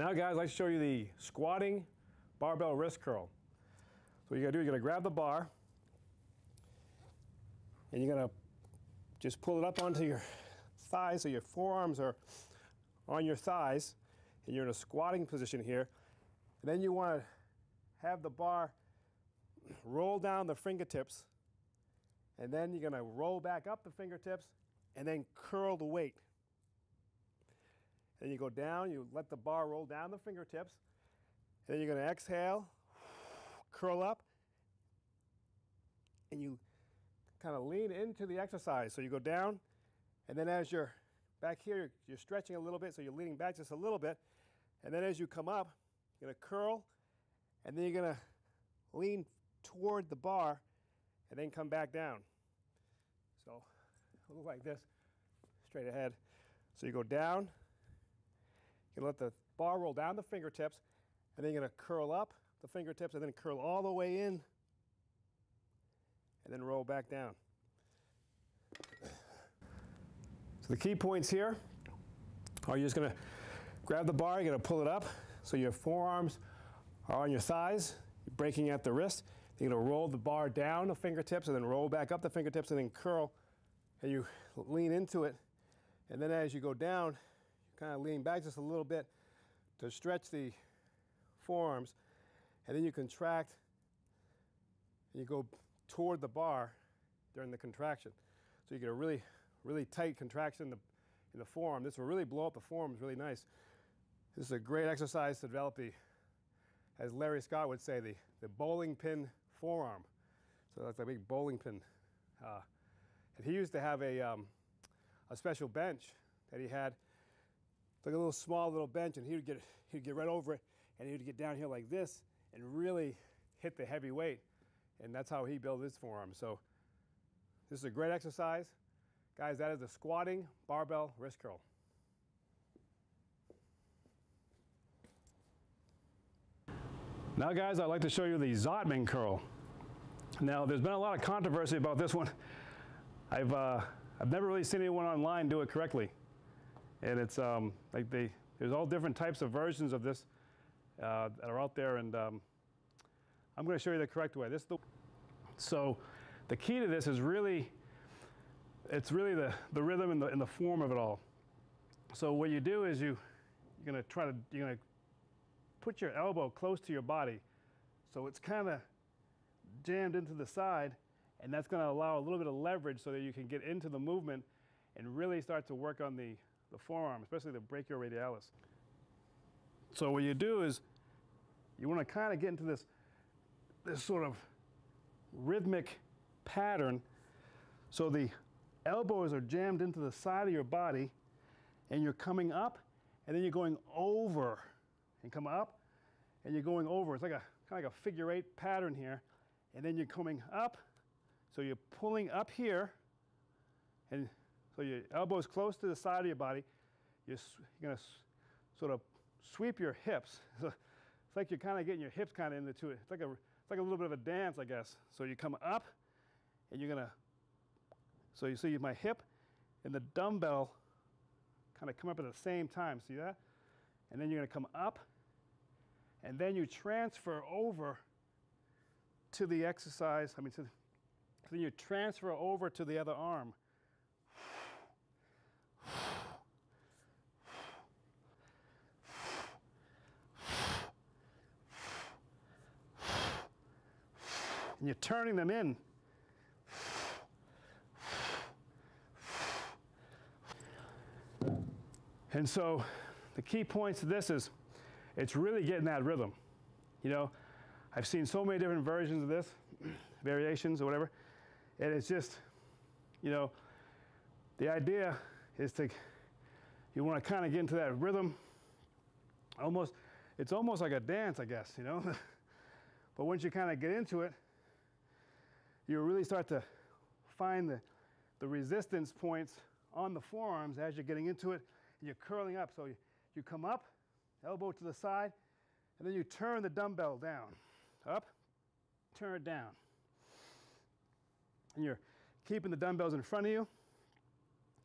Now guys, I'd like to show you the squatting barbell wrist curl. So what you gotta do, you're gonna grab the bar and you're gonna just pull it up onto your thighs so your forearms are on your thighs and you're in a squatting position here. And then you wanna have the bar roll down the fingertips and then you're gonna roll back up the fingertips and then curl the weight. And you go down, you let the bar roll down the fingertips. And then you're going to exhale, curl up, and you kind of lean into the exercise. So you go down, and then as you're back here, you're, you're stretching a little bit, so you're leaning back just a little bit. And then as you come up, you're going to curl, and then you're going to lean toward the bar, and then come back down. So look like this, straight ahead. So you go down, you let the bar roll down the fingertips, and then you're going to curl up the fingertips and then curl all the way in, and then roll back down. So the key points here are you're just going to grab the bar, you're going to pull it up so your forearms are on your thighs, you're breaking at the wrist. You're going to roll the bar down the fingertips and then roll back up the fingertips and then curl, and you lean into it. And then as you go down, kind of lean back just a little bit to stretch the forearms, and then you contract and you go toward the bar during the contraction. So you get a really, really tight contraction in the, in the forearm. This will really blow up the forearms really nice. This is a great exercise to develop the, as Larry Scott would say, the, the bowling pin forearm. So that's a big bowling pin. Uh, and he used to have a, um, a special bench that he had like a little small little bench, and he would get he'd get right over it, and he would get down here like this, and really hit the heavy weight, and that's how he built his forearm. So this is a great exercise, guys. That is the squatting barbell wrist curl. Now, guys, I'd like to show you the Zottman curl. Now, there's been a lot of controversy about this one. I've uh, I've never really seen anyone online do it correctly and it's um, like they there's all different types of versions of this uh, that are out there, and um, I'm going to show you the correct way. This the so the key to this is really it's really the the rhythm and the, and the form of it all. So what you do is you you're going to try to you're going to put your elbow close to your body, so it's kind of jammed into the side, and that's going to allow a little bit of leverage so that you can get into the movement and really start to work on the the forearm, especially the brachioradialis. So what you do is you want to kind of get into this, this sort of rhythmic pattern so the elbows are jammed into the side of your body and you're coming up and then you're going over and come up and you're going over. It's like a kind of like a figure eight pattern here. And then you're coming up. So you're pulling up here and so your elbows close to the side of your body. You're, you're going to sort of sweep your hips. it's like you're kind of getting your hips kind of into it. It's like, a, it's like a little bit of a dance, I guess. So you come up and you're going to, so you see my hip and the dumbbell kind of come up at the same time. See that? And then you're going to come up and then you transfer over to the exercise. I mean, so then you transfer over to the other arm. And you're turning them in. And so the key points to this is it's really getting that rhythm. You know, I've seen so many different versions of this, variations or whatever, and it's just, you know, the idea is to, you want to kind of get into that rhythm. Almost, it's almost like a dance, I guess, you know. but once you kind of get into it, you really start to find the, the resistance points on the forearms as you're getting into it you're curling up. So you, you come up, elbow to the side, and then you turn the dumbbell down. Up, turn it down. And you're keeping the dumbbells in front of you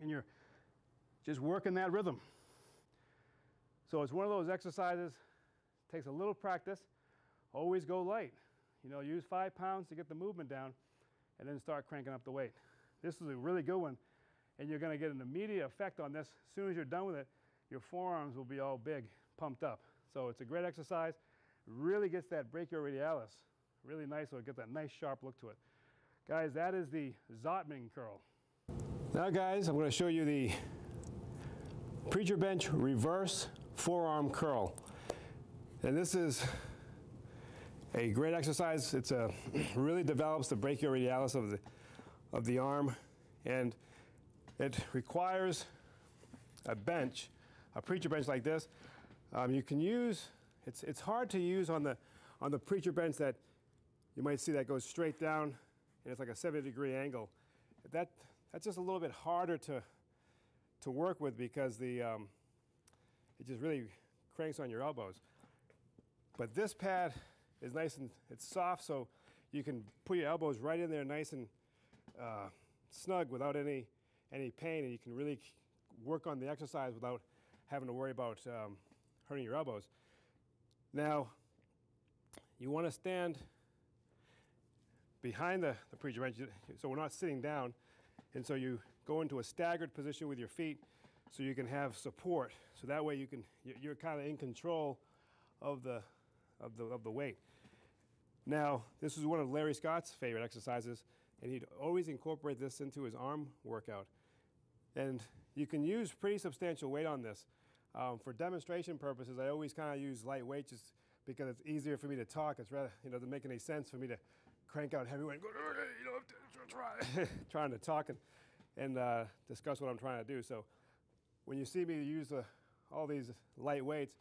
and you're just working that rhythm. So it's one of those exercises, takes a little practice. Always go light. You know, use five pounds to get the movement down and then start cranking up the weight. This is a really good one and you're gonna get an immediate effect on this. As soon as you're done with it, your forearms will be all big, pumped up. So it's a great exercise. Really gets that brachioradialis. Really nice, so it gets that nice sharp look to it. Guys, that is the Zottman curl. Now guys, I'm gonna show you the preacher bench reverse forearm curl. And this is a great exercise. It's a really develops the brachioradialis of the of the arm, and it requires a bench, a preacher bench like this. Um, you can use. It's it's hard to use on the on the preacher bench that you might see that goes straight down, and it's like a 70 degree angle. That that's just a little bit harder to to work with because the um, it just really cranks on your elbows. But this pad is nice and it's soft, so you can put your elbows right in there nice and uh, snug without any, any pain, and you can really work on the exercise without having to worry about um, hurting your elbows. Now, you want to stand behind the, the preacher bench, so we're not sitting down, and so you go into a staggered position with your feet so you can have support. So that way you can, you're kind of in control of the, of the, of the weight. Now, this is one of Larry Scott's favorite exercises, and he'd always incorporate this into his arm workout. And you can use pretty substantial weight on this. Um, for demonstration purposes, I always kind of use light weight just because it's easier for me to talk. It's rather, you know, doesn't make any sense for me to crank out heavy weight and go, you know, try, trying to talk and, and uh, discuss what I'm trying to do. So when you see me use uh, all these light weights,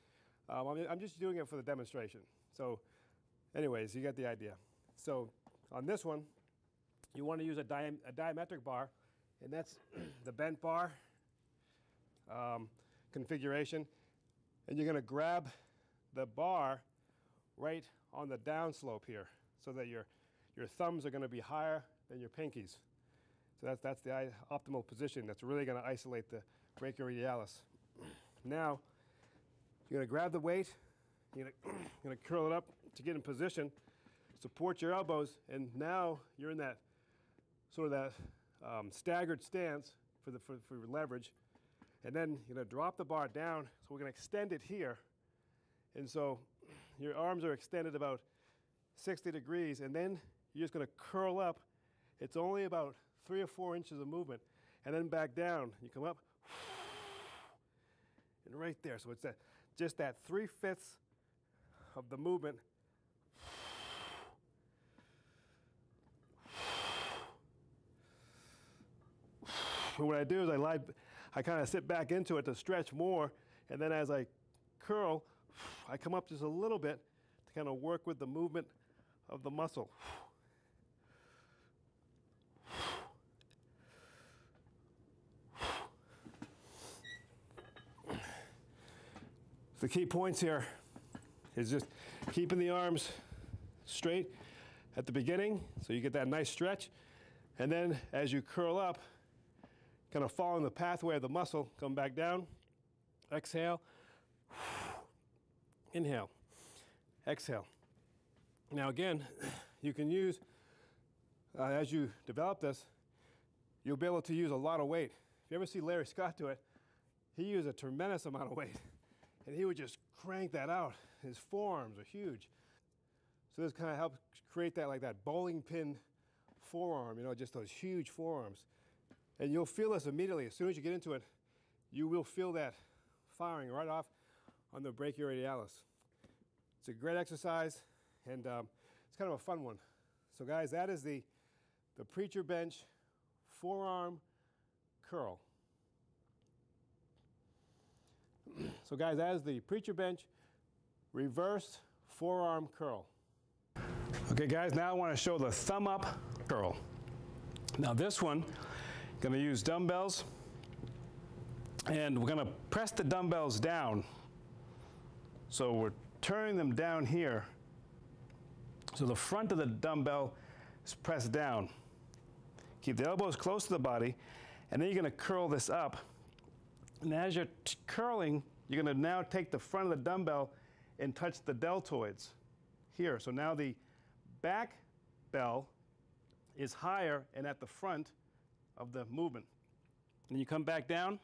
um, I'm, I'm just doing it for the demonstration. So anyways, you get the idea. So on this one, you want to use a, a diametric bar, and that's the bent bar um, configuration. And you're going to grab the bar right on the downslope here so that your, your thumbs are going to be higher than your pinkies. So that's, that's the optimal position. That's really going to isolate the brachioradialis. Now, you're to grab the weight, you're to gonna curl it up to get in position, support your elbows, and now you're in that sort of that um, staggered stance for, the, for, for leverage. And then you're to drop the bar down, so we're to extend it here. And so your arms are extended about 60 degrees, and then you're just to curl up. It's only about three or four inches of movement, and then back down. You come up, and right there. So it's that, just that three-fifths of the movement. what I do is I lie, I kind of sit back into it to stretch more, and then as I curl, I come up just a little bit to kind of work with the movement of the muscle. The key points here is just keeping the arms straight at the beginning so you get that nice stretch. And then as you curl up, kind of following the pathway of the muscle, come back down, exhale, inhale, exhale. Now again, you can use, uh, as you develop this, you'll be able to use a lot of weight. If you ever see Larry Scott do it, he used a tremendous amount of weight and he would just crank that out. His forearms are huge. So this kind of helps create that like that bowling pin forearm, you know, just those huge forearms. And you'll feel this immediately. As soon as you get into it, you will feel that firing right off on the brachioradialis. It's a great exercise, and um, it's kind of a fun one. So guys, that is the, the preacher bench forearm curl. So guys, that is the preacher bench reverse forearm curl. Okay guys, now I want to show the thumb up curl. Now this one, gonna use dumbbells and we're gonna press the dumbbells down. So we're turning them down here. So the front of the dumbbell is pressed down. Keep the elbows close to the body and then you're gonna curl this up and as you're curling, you're going to now take the front of the dumbbell and touch the deltoids here. So now the back bell is higher and at the front of the movement. And you come back down,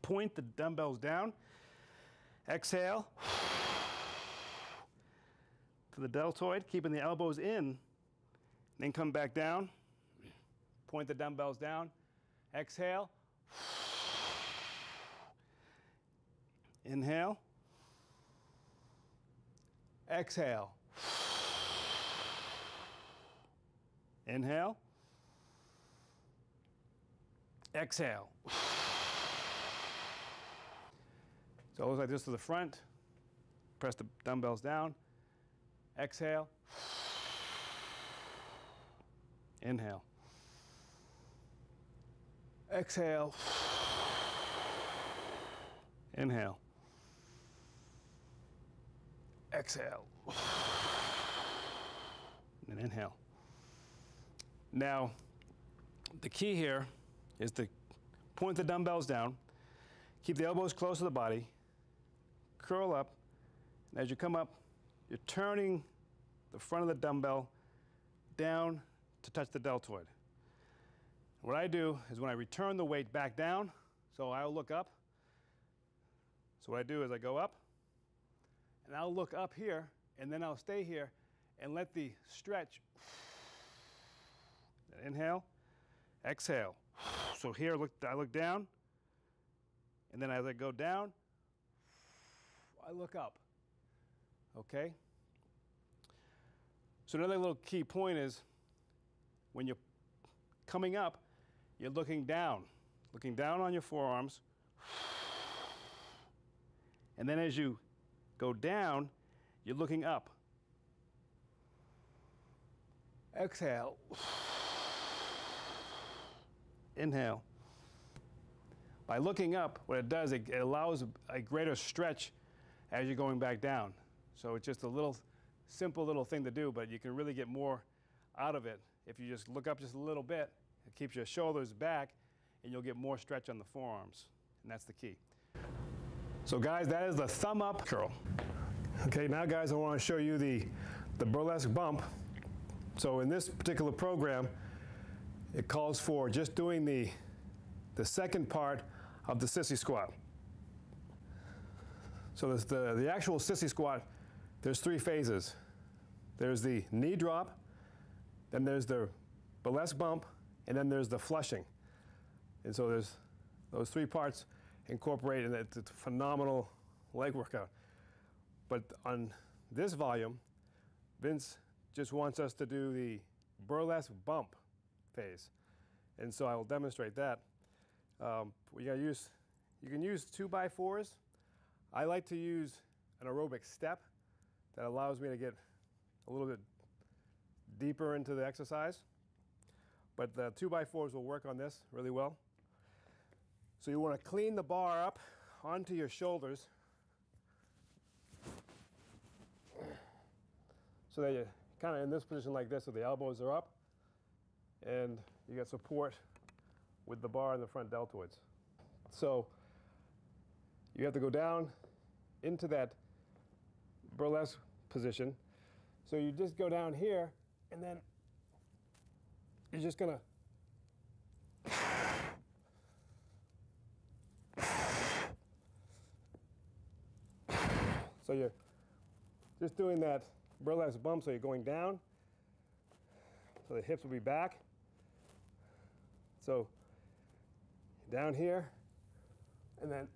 point the dumbbells down, exhale to the deltoid, keeping the elbows in, then come back down, point the dumbbells down, exhale, inhale, exhale. Inhale. Exhale. So it looks like this to the front. Press the dumbbells down. Exhale. Inhale. Exhale. Inhale. Exhale. And inhale. Now, the key here is to point the dumbbells down, keep the elbows close to the body, curl up, and as you come up, you're turning the front of the dumbbell down to touch the deltoid. What I do is when I return the weight back down, so I'll look up. So what I do is I go up, and I'll look up here, and then I'll stay here and let the stretch Inhale, exhale. So here, look, I look down, and then as I go down, I look up. Okay? So another little key point is when you're coming up, you're looking down, looking down on your forearms. And then as you go down, you're looking up. Exhale. Inhale. By looking up, what it does, it, it allows a greater stretch as you're going back down. So it's just a little simple little thing to do, but you can really get more out of it if you just look up just a little bit. It keeps your shoulders back, and you'll get more stretch on the forearms, and that's the key. So guys, that is the thumb up curl. Okay, now guys, I want to show you the, the burlesque bump. So in this particular program, it calls for just doing the, the second part of the sissy squat. So the, the actual sissy squat, there's three phases. There's the knee drop, then there's the burlesque bump, and then there's the flushing. And so there's those three parts incorporated, and it's a phenomenal leg workout. But on this volume, Vince just wants us to do the burlesque bump phase. And so I will demonstrate that. Um, we gotta use, you can use two by fours. I like to use an aerobic step that allows me to get a little bit deeper into the exercise. But the two by fours will work on this really well. So you wanna clean the bar up onto your shoulders so that you're kind of in this position like this so the elbows are up and you get support with the bar and the front deltoids. So you have to go down into that burlesque position. So you just go down here and then you're just gonna So you're just doing that burlesque bump, so you're going down, so the hips will be back. So down here, and then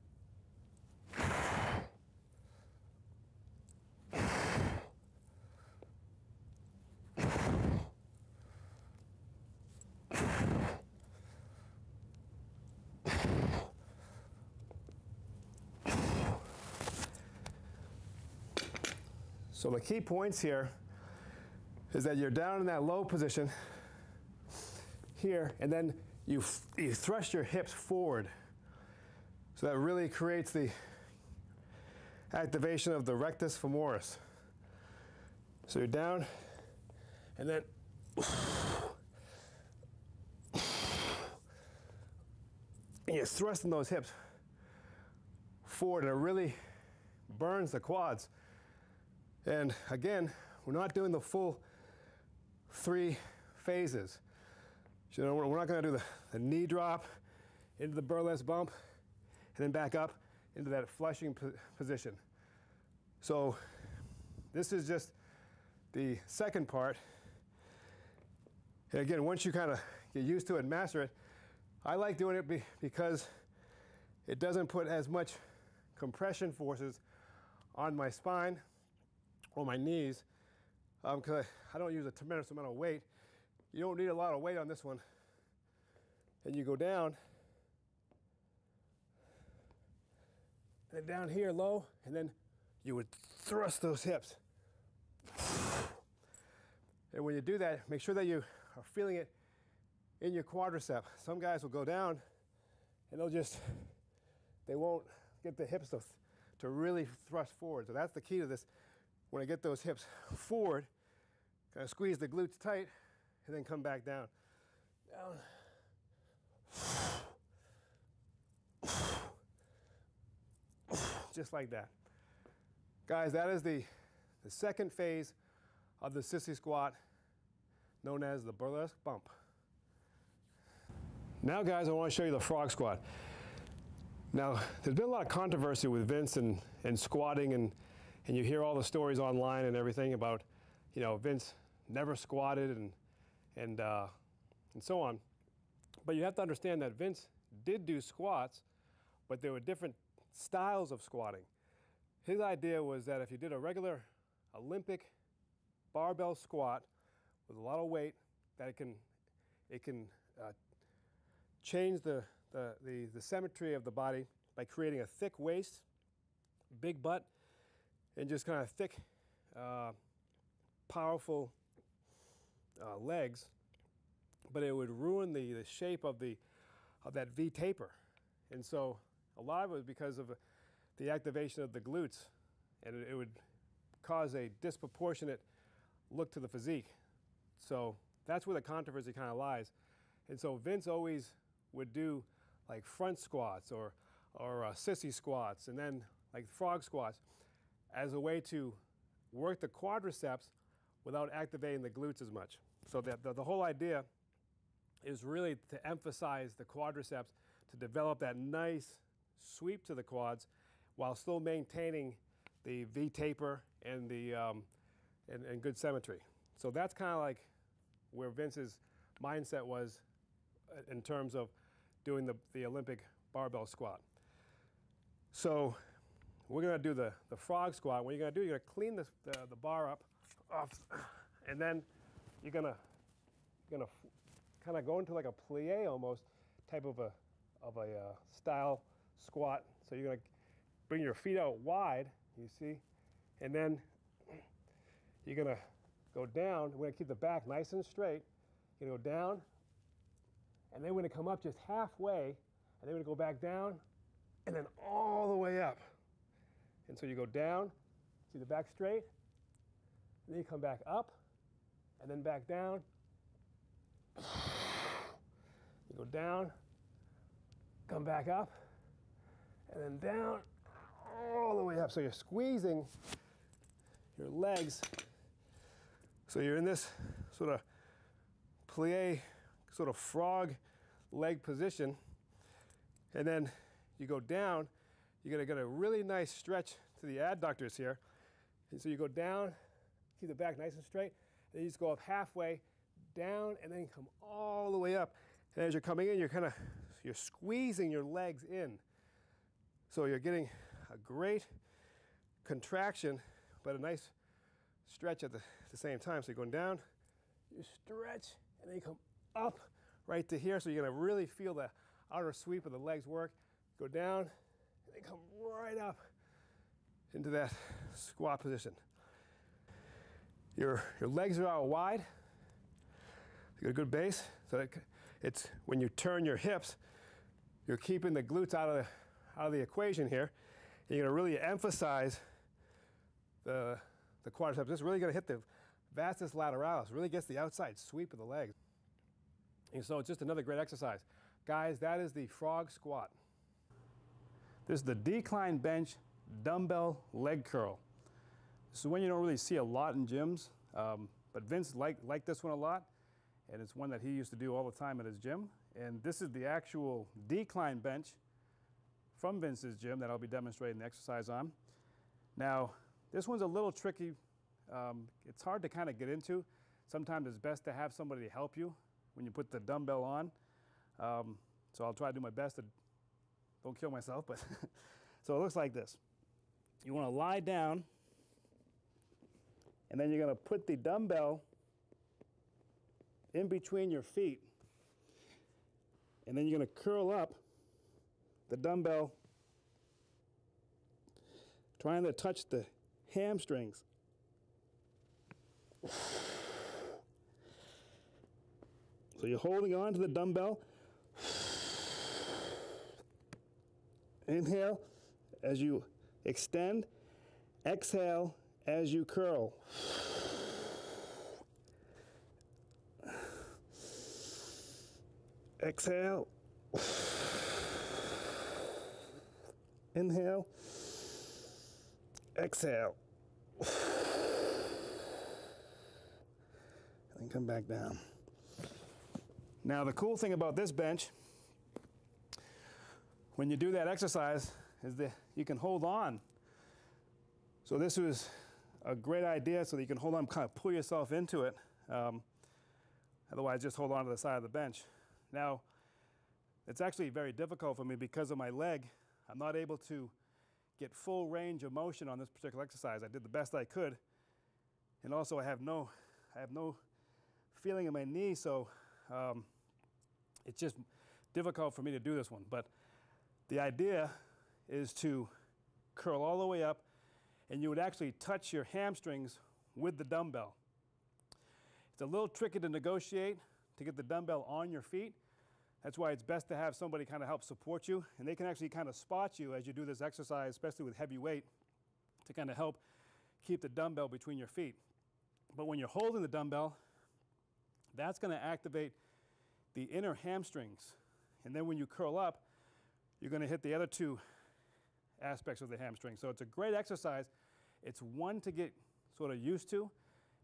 So the key points here is that you're down in that low position here, and then you, you thrust your hips forward. So that really creates the activation of the rectus femoris. So you're down, and then and you're thrusting those hips forward, and it really burns the quads. And again, we're not doing the full three phases. You know, we're not going to do the, the knee drop into the burlesque bump and then back up into that flushing position. So this is just the second part. And again, once you kind of get used to it and master it, I like doing it be because it doesn't put as much compression forces on my spine or my knees because um, I, I don't use a tremendous amount of weight. You don't need a lot of weight on this one. And you go down, and down here low, and then you would thrust those hips. And when you do that, make sure that you are feeling it in your quadricep. Some guys will go down and they'll just, they won't get the hips to, to really thrust forward. So that's the key to this. When I get those hips forward, kind of squeeze the glutes tight and then come back down. Down. Just like that. Guys, that is the, the second phase of the sissy squat known as the burlesque bump. Now guys, I want to show you the frog squat. Now, there's been a lot of controversy with Vince and, and squatting and, and you hear all the stories online and everything about, you know, Vince never squatted and, and, uh, and so on. But you have to understand that Vince did do squats, but there were different styles of squatting. His idea was that if you did a regular Olympic barbell squat with a lot of weight, that it can, it can uh, change the, the, the, the symmetry of the body by creating a thick waist, big butt, and just kind of thick, uh, powerful uh, legs, but it would ruin the, the shape of, the, of that V taper. And so a lot of it was because of the activation of the glutes, and it, it would cause a disproportionate look to the physique. So that's where the controversy kind of lies. And so Vince always would do like front squats or, or uh, sissy squats and then like frog squats as a way to work the quadriceps without activating the glutes as much. So the, the, whole idea is really to emphasize the quadriceps to develop that nice sweep to the quads while still maintaining the V taper and the um, and, and good symmetry. So that's kind of like where Vince's mindset was uh, in terms of doing the, the Olympic barbell squat. So we're gonna do the, the frog squat. What you're gonna do, you're gonna clean this, the, the bar up, off, and then you're gonna, you're gonna kind of go into like a plie almost type of a, of a uh, style squat. So you're gonna bring your feet out wide, you see, and then you're gonna go down. We're gonna keep the back nice and straight. You're gonna go down, and then we're going to come up just halfway, and then we're going to go back down, and then all the way up. And so you go down, see the back straight, then you come back up, and then back down. You go down, come back up, and then down, all the way up. So you're squeezing your legs. So you're in this sort of plie sort of frog leg position. And then you go down, you're gonna get a really nice stretch to the adductors here. And so you go down, keep the back nice and straight, and then you just go up halfway, down, and then come all the way up. And as you're coming in, you're kind of, you're squeezing your legs in. So you're getting a great contraction, but a nice stretch at the, at the same time. So you're going down, you stretch, and then you come up right to here. So you're gonna really feel the outer sweep of the legs work. Go down, and then come right up into that squat position. Your, your legs are out wide. You got a good base. So it's when you turn your hips, you're keeping the glutes out of the, out of the equation here. You're gonna really emphasize the, the quadriceps. This is really gonna hit the vastus lateralis, really gets the outside sweep of the legs. And so it's just another great exercise. Guys, that is the frog squat. This is the decline bench dumbbell leg curl. This is one you don't really see a lot in gyms, um, but Vince liked, liked this one a lot, and it's one that he used to do all the time at his gym. And this is the actual decline bench from Vince's gym that I'll be demonstrating the exercise on. Now, this one's a little tricky. Um, it's hard to kind of get into. Sometimes it's best to have somebody to help you when you put the dumbbell on. Um, so I'll try to do my best to don't kill myself, but so it looks like this. You want to lie down, and then you're going to put the dumbbell in between your feet, and then you're going to curl up the dumbbell, trying to touch the hamstrings. So you're holding on to the dumbbell. Inhale as you extend. Exhale as you curl. Exhale. Inhale. Exhale. And then come back down. Now, the cool thing about this bench, when you do that exercise, is that you can hold on. So, this was a great idea so that you can hold on, kind of pull yourself into it. Um, otherwise, just hold on to the side of the bench. Now, it's actually very difficult for me because of my leg. I'm not able to get full range of motion on this particular exercise. I did the best I could. And also I have no, I have no feeling in my knee, so um, it's just difficult for me to do this one. But the idea is to curl all the way up and you would actually touch your hamstrings with the dumbbell. It's a little tricky to negotiate to get the dumbbell on your feet. That's why it's best to have somebody kind of help support you, and they can actually kind of spot you as you do this exercise, especially with heavy weight, to kind of help keep the dumbbell between your feet. But when you're holding the dumbbell, that's going to activate the inner hamstrings. And then when you curl up, you're going to hit the other two aspects of the hamstring. So it's a great exercise. It's one to get sort of used to,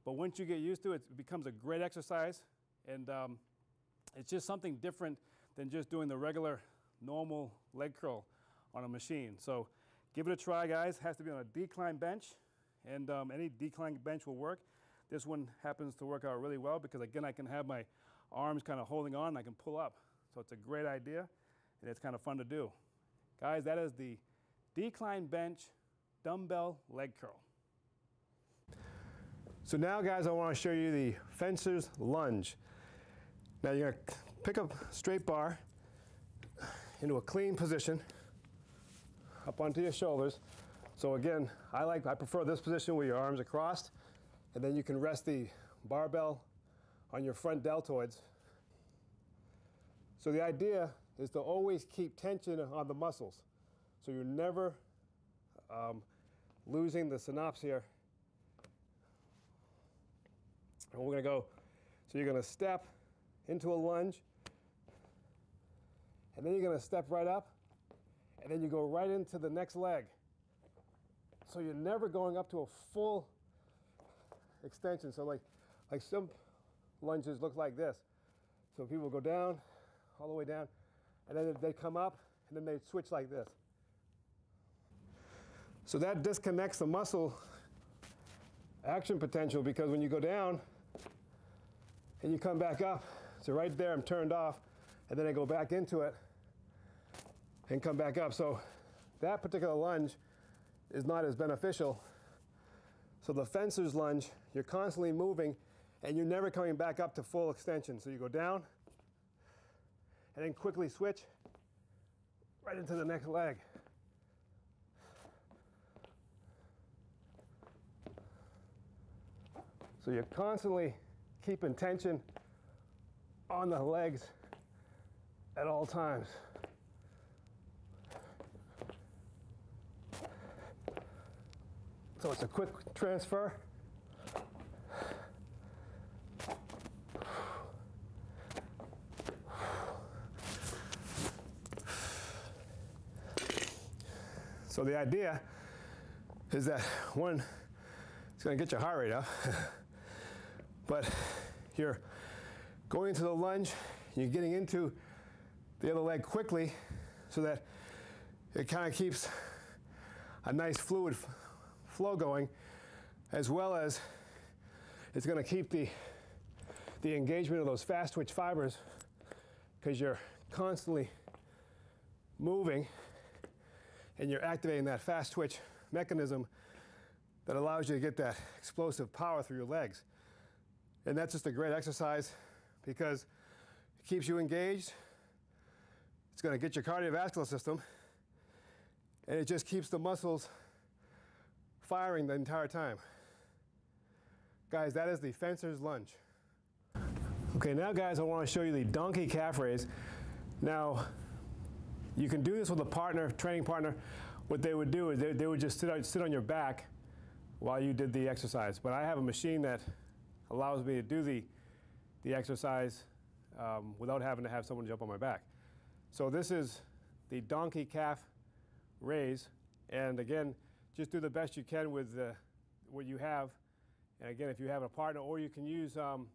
but once you get used to it, it becomes a great exercise. And um, it's just something different than just doing the regular, normal leg curl on a machine. So give it a try, guys. It has to be on a decline bench, and um, any decline bench will work. This one happens to work out really well because, again, I can have my arms kind of holding on and I can pull up. So it's a great idea, and it's kind of fun to do. Guys, that is the decline bench dumbbell leg curl. So now, guys, I want to show you the fencer's lunge. Now you're to pick up straight bar into a clean position up onto your shoulders. So again, I like I prefer this position where your arms are crossed and then you can rest the barbell on your front deltoids. So the idea is to always keep tension on the muscles. So you're never um, losing the synapse here. And we're gonna go, so you're gonna step into a lunge, and then you're going to step right up, and then you go right into the next leg. So you're never going up to a full extension. So like, like some lunges look like this. So people go down, all the way down, and then they come up, and then they switch like this. So that disconnects the muscle action potential because when you go down and you come back up, so right there, I'm turned off, and then I go back into it and come back up. So that particular lunge is not as beneficial. So the fencer's lunge, you're constantly moving, and you're never coming back up to full extension. So you go down, and then quickly switch right into the next leg. So you're constantly keeping tension on the legs at all times. So it's a quick transfer. So the idea is that one, it's going to get your heart rate up, but you're going into the lunge, you're getting into the other leg quickly so that it kind of keeps a nice fluid flow going, as well as it's going to keep the, the engagement of those fast twitch fibers because you're constantly moving and you're activating that fast twitch mechanism that allows you to get that explosive power through your legs. And that's just a great exercise because it keeps you engaged. It's going to get your cardiovascular system and it just keeps the muscles firing the entire time. Guys, that is the fencer's lunge. Okay, now guys, I want to show you the donkey calf raise. Now, you can do this with a partner, training partner. What they would do is they, they would just sit sit on your back while you did the exercise. But I have a machine that allows me to do the, the exercise um, without having to have someone jump on my back. So this is the donkey calf raise. And again, just do the best you can with uh, what you have. And again, if you have a partner, or you can use, um,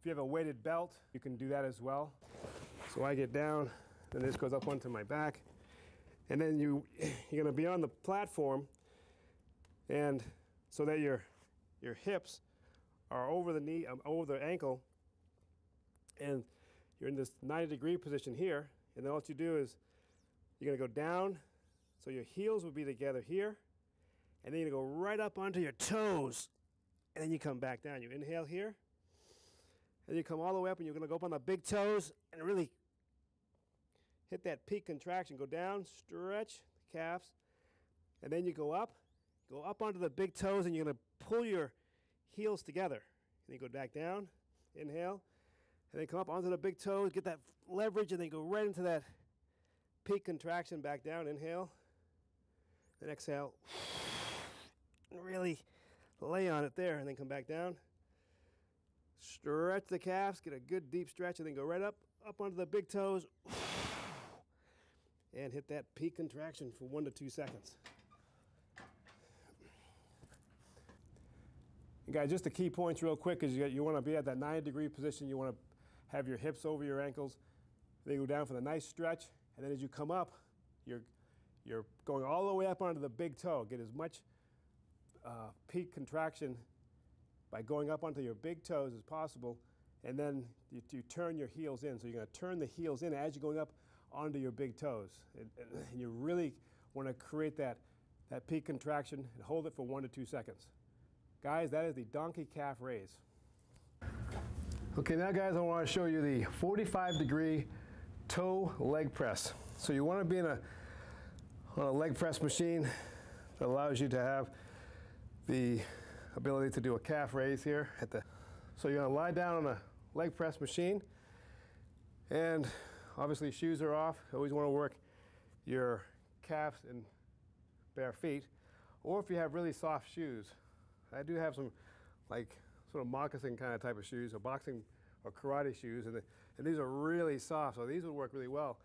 if you have a weighted belt, you can do that as well. So I get down, then this goes up onto my back. And then you, you're gonna be on the platform, and so that your, your hips are over the knee, um, over the ankle, and you're in this 90 degree position here, and then what you do is you're gonna go down, so your heels will be together here, and then you're gonna go right up onto your toes, and then you come back down. You inhale here, and you come all the way up, and you're gonna go up on the big toes and really hit that peak contraction. Go down, stretch the calves, and then you go up, go up onto the big toes, and you're gonna pull your heels together. And then go back down, inhale, and then come up onto the big toes, get that leverage, and then go right into that peak contraction back down. Inhale, then exhale And really lay on it there and then come back down. Stretch the calves, get a good deep stretch, and then go right up, up onto the big toes. And hit that peak contraction for one to two seconds. And guys, just the key points real quick is you, you want to be at that 90 degree position. You want to have your hips over your ankles. Then you go down for the nice stretch. And then as you come up, you're, you're going all the way up onto the big toe. Get as much uh, peak contraction by going up onto your big toes as possible, and then you, you turn your heels in. So you're going to turn the heels in as you're going up onto your big toes. And, and you really want to create that, that peak contraction and hold it for one to two seconds. Guys, that is the donkey calf raise. Okay, now guys, I want to show you the 45 degree toe leg press. So you want to be in a, on a leg press machine that allows you to have the ability to do a calf raise here at the, so you're gonna lie down on a leg press machine and obviously shoes are off. Always wanna work your calves and bare feet. Or if you have really soft shoes, I do have some like sort of moccasin kind of type of shoes or boxing or karate shoes and, the, and these are really soft so these would work really well.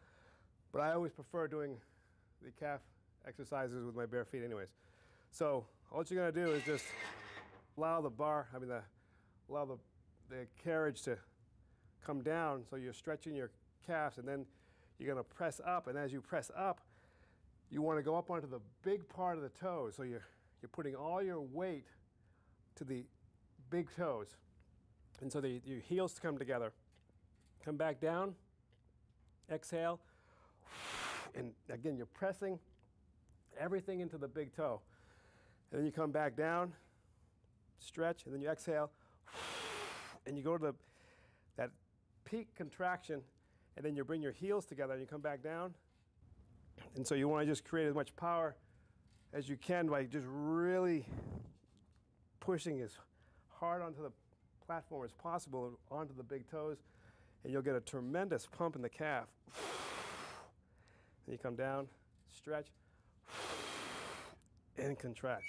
But I always prefer doing the calf exercises with my bare feet anyways. So all you're gonna do is just allow the bar, I mean, the, allow the, the carriage to come down so you're stretching your calves and then you're gonna press up and as you press up, you wanna go up onto the big part of the toes. So you're, you're putting all your weight to the big toes. And so the, your heels come together. Come back down, exhale, and again, you're pressing everything into the big toe. And then you come back down, stretch, and then you exhale, and you go to the, that peak contraction, and then you bring your heels together and you come back down. And so you want to just create as much power as you can by just really pushing as hard onto the platform as possible onto the big toes, and you'll get a tremendous pump in the calf. And you come down, stretch, and contract.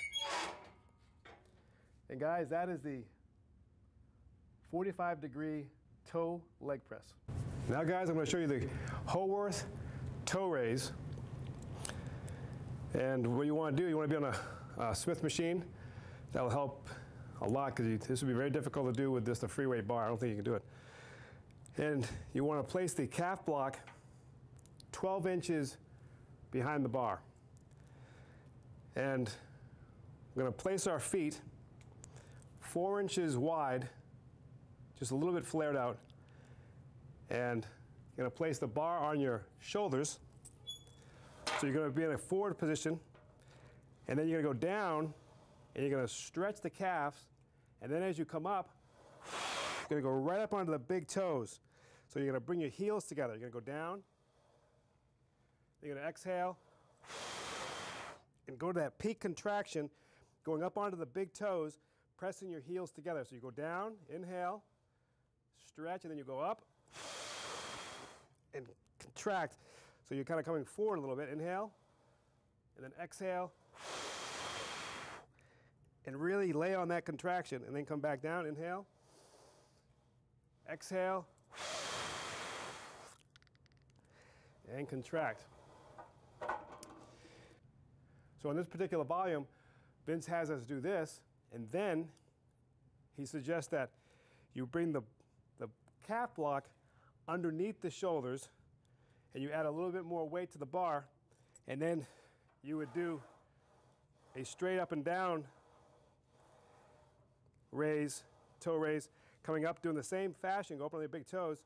And guys, that is the 45 degree toe leg press. Now guys, I'm gonna show you the Howarth toe raise. And what you want to do, you want to be on a, a Smith machine. That will help a lot because this would be very difficult to do with just a free weight bar. I don't think you can do it. And you want to place the calf block 12 inches behind the bar. And we're going to place our feet four inches wide, just a little bit flared out. And you're to place the bar on your shoulders. So you're going to be in a forward position. And then you're to go down and you're to stretch the calves. And then as you come up, you're to go right up onto the big toes. So you're to bring your heels together. You're to go down. You're to exhale and go to that peak contraction, going up onto the big toes, pressing your heels together. So you go down, inhale, stretch, and then you go up and contract. So you're kind of coming forward a little bit. Inhale, and then exhale, and really lay on that contraction, and then come back down. Inhale, exhale, and contract. So in this particular volume, Vince has us do this, and then he suggests that you bring the, the calf block underneath the shoulders, and you add a little bit more weight to the bar, and then you would do a straight up and down raise, toe raise, coming up doing the same fashion, on your big toes,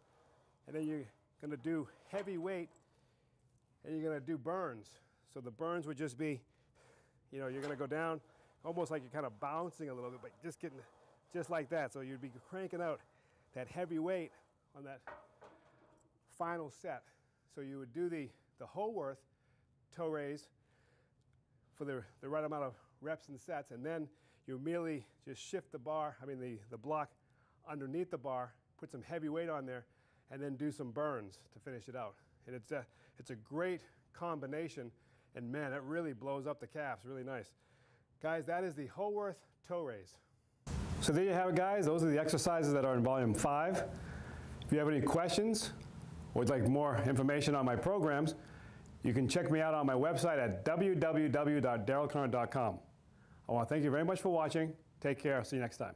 and then you're gonna do heavy weight, and you're gonna do burns. So the burns would just be you know, you're gonna go down almost like you're kind of bouncing a little bit, but just getting just like that. So you'd be cranking out that heavy weight on that final set. So you would do the, the Howarth toe raise for the, the right amount of reps and sets, and then you immediately just shift the bar, I mean the, the block underneath the bar, put some heavy weight on there, and then do some burns to finish it out. And it's a, it's a great combination and man, that really blows up the calves, really nice. Guys, that is the Howarth toe raise. So there you have it, guys. Those are the exercises that are in volume five. If you have any questions would like more information on my programs, you can check me out on my website at www.darylconant.com. I want to thank you very much for watching. Take care. See you next time.